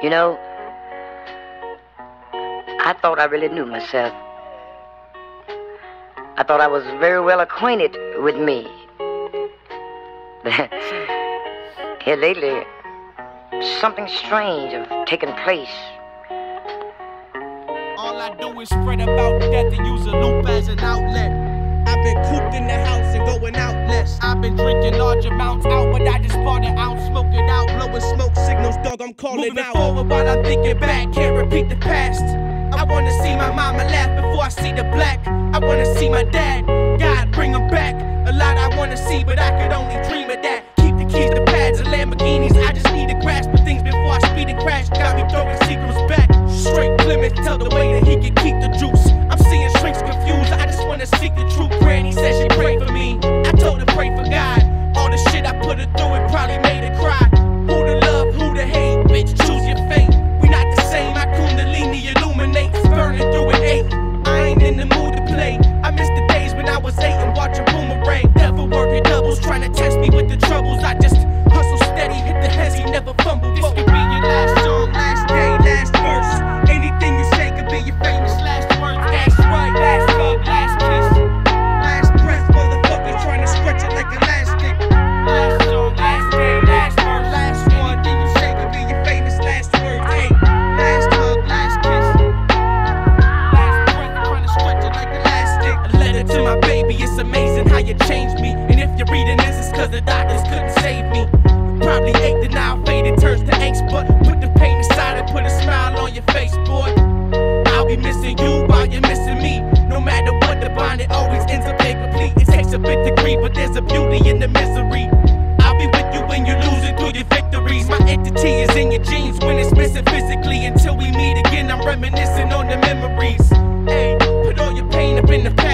You know, I thought I really knew myself. I thought I was very well acquainted with me. Here lately, something strange have taken place. All I do is spread about death and use a loop as an outlet. I've been cooped in the house and going out less. I've been drinking large amounts out, but I just bought an ounce, smoke it out, blowing smoke signals, dog. I'm calling Moving out. forward while I'm thinking back, can't repeat the past. I wanna see my mama laugh before I see the black. I wanna see my dad. God, bring him back. A lot I wanna see, but I could only dream of that. Keep the keys the pads and Lamborghinis. I just need to grasp the things before I speed and crash. Got me throwing secrets back. Straight Plymouth, tell the way that he can keep put her through, it probably made her cry. Who to love, who to hate, bitch, choose your fate. We not the same, my kundalini illuminates, burning through an eight. I ain't in the mood to play. I miss the days when I was eight and watching Boomerang. Never working doubles, trying to test me with the troubles. I just it's amazing how you changed me. And if you're reading this, it's cause the doctors couldn't save me. Probably ate the now faded, turns to angst, but put the pain aside and put a smile on your face, boy. I'll be missing you while you're missing me. No matter what the bond, it always ends up incomplete. It takes a bit to grieve, but there's a beauty in the misery. I'll be with you when you're losing through your victories. My entity is in your genes when it's missing physically. Until we meet again, I'm reminiscing on the memories. Hey, put all your pain up in the past